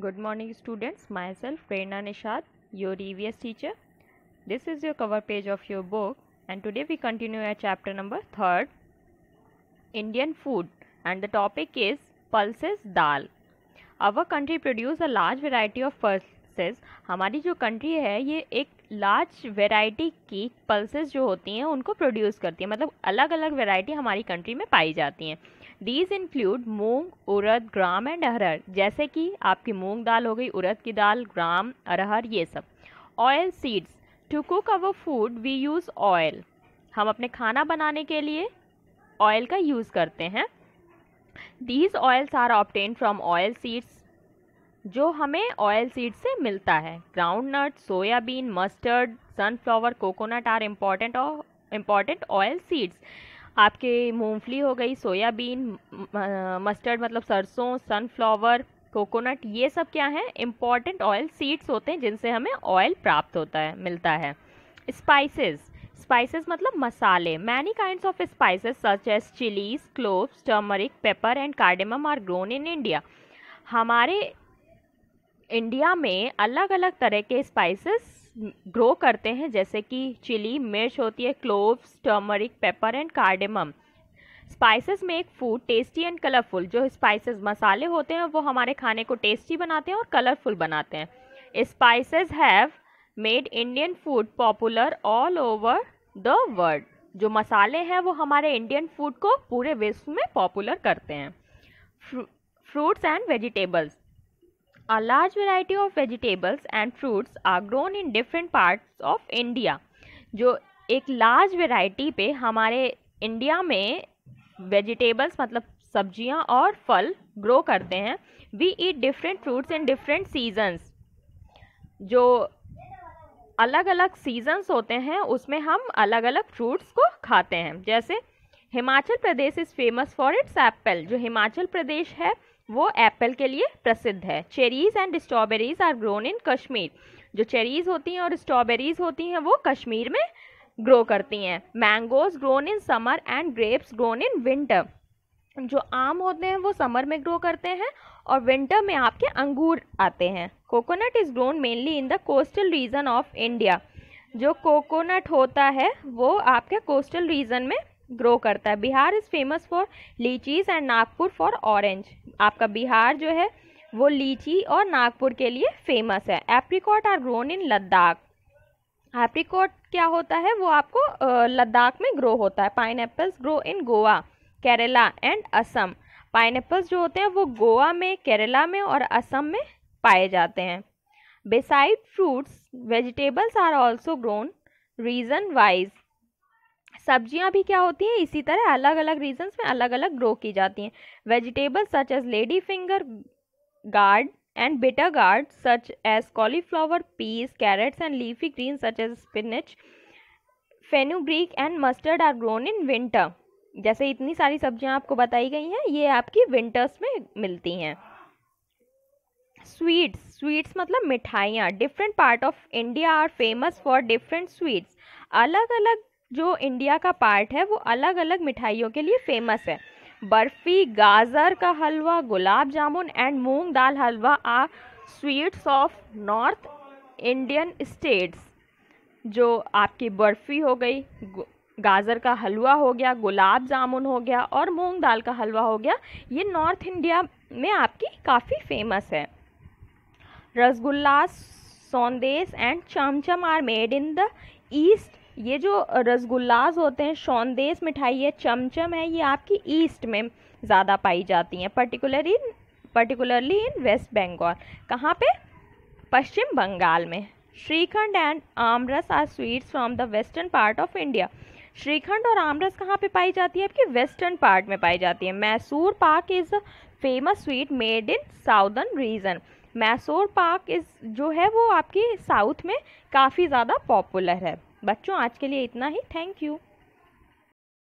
Good morning, students. Myself, Prerna Nishad, your EVS teacher. This is your cover page of your book, and today we continue our chapter number third, Indian food, and the topic is pulses dal. Our country produce a large variety of pulses. हमारी जो country है ये एक large variety की pulses जो होती हैं उनको प्रोड्यूस करती है मतलब अलग अलग वेराइटी हमारी कंट्री में पाई जाती हैं these include moong, urad, gram and arhar. जैसे कि आपकी मूंग दाल हो गई, उड़द की दाल, ग्राम, अरहर, ये सब। Oil seeds to cook our food we use oil हम अपने खाना बनाने के लिए ऑयल का यूज़ करते हैं। These oils are obtained from oil seeds जो हमें ऑयल सीड से मिलता है। Groundnut soybean mustard sunflower coconut are important और इंपॉर्टेंट ऑयल सीड्स आपके मूंगफली हो गई, सोयाबीन मस्टर्ड मतलब सरसों सनफ्लावर कोकोनट ये सब क्या है? इंपॉर्टेंट ऑयल सीड्स होते हैं जिनसे हमें ऑयल प्राप्त होता है, मिलता है। स्पाइसेस स्पाइसेस मतलब मसाले। Many kind of spices such as chilies cloves turmeric pepper and cardamom are grown in India हमारे इंडिया में अलग अलग तरह के स्पाइसेस ग्रो करते हैं, जैसे कि चिली मिर्च होती है cloves turmeric pepper and cardamom spices में एक फ़ूड टेस्टी एंड कलरफुल जो स्पाइसेस मसाले होते हैं, वो हमारे खाने को टेस्टी बनाते हैं और कलरफुल बनाते हैं. Spices have made Indian food popular all over the world जो मसाले हैं, वो हमारे इंडियन फ़ूड को पूरे विश्व में पॉपुलर करते हैं. Fruits and vegetables A large variety of vegetables and fruits are grown in different parts of India. जो एक लार्ज वेराइटी पे हमारे इंडिया में वेजिटेबल्स मतलब सब्ज़ियाँ और फल ग्रो करते हैं। We eat different fruits in different seasons जो अलग अलग सीजन्स होते हैं, उसमें हम अलग अलग फ्रूट्स को खाते हैं। जैसे Himachal Pradesh is famous for its apple जो हिमाचल प्रदेश है वो एप्पल के लिए प्रसिद्ध है। Cherries and strawberries are grown in Kashmir जो चेरीज होती हैं और स्ट्रॉबेरीज होती हैं, वो कश्मीर में ग्रो करती हैं। Mangoes grown in summer and grapes grown in winter जो आम होते हैं, वो समर में ग्रो करते हैं और विंटर में आपके अंगूर आते हैं। Coconut is grown mainly in the coastal region of India जो कोकोनट होता है, वो आपके कोस्टल रीजन में ग्रो करता है। Bihar is famous for lychees and Nagpur for orange आपका बिहार जो है, वो लीची और नागपुर के लिए फ़ेमस है। Apricot are grown in Ladakh apricot क्या होता है, वो आपको लद्दाख में ग्रो होता है। Pine grow in Goa Kerala and Assam pine जो होते हैं, वो गोवा में केरला में और असम में पाए जाते हैं। Beside fruits vegetables are also grown region wise सब्ज़ियाँ भी क्या होती हैं? इसी तरह अलग अलग रीजन्स में अलग अलग ग्रो की जाती हैं। Vegetable such as lady finger gourd and bitter gourd such as cauliflower peas carrots and leafy green such as spinach fenugreek and mustard are grown in winter जैसे इतनी सारी सब्ज़ियाँ आपको बताई गई हैं, ये आपकी विंटर्स में मिलती हैं। स्वीट्स स्वीट्स मतलब मिठाइयाँ। Different part of India are famous for different sweets अलग अलग जो इंडिया का पार्ट है, वो अलग अलग मिठाइयों के लिए फ़ेमस है। Barfi, gajar ka halwa, gulab jamun and moong dal halwa are sweets of north Indian states जो आपकी बर्फ़ी हो गई गाजर का हलवा हो गया, गुलाब जामुन हो गया और मूंग दाल का हलवा हो गया, ये नॉर्थ इंडिया में आपकी काफ़ी फ़ेमस है। Rasgulla sandesh and chamcham are made in the east ये जो रसगुल्लाज होते हैं शौंदेश मिठाई है चमचम है, ये आपकी ईस्ट में ज़्यादा पाई जाती हैं particularly particularly in West Bengal कहाँ पे? पश्चिम बंगाल में। Shrikhand and aamras are sweets from the western part of India shrikhand और आमरस कहाँ पे पाई जाती है? आपकी वेस्टर्न पार्ट में पाई जाती है। Mysore pak is a famous sweet made in southern region Mysore pak is जो है वो आपकी साउथ में काफ़ी ज़्यादा पॉपुलर है। बच्चों आज के लिए इतना ही. Thank you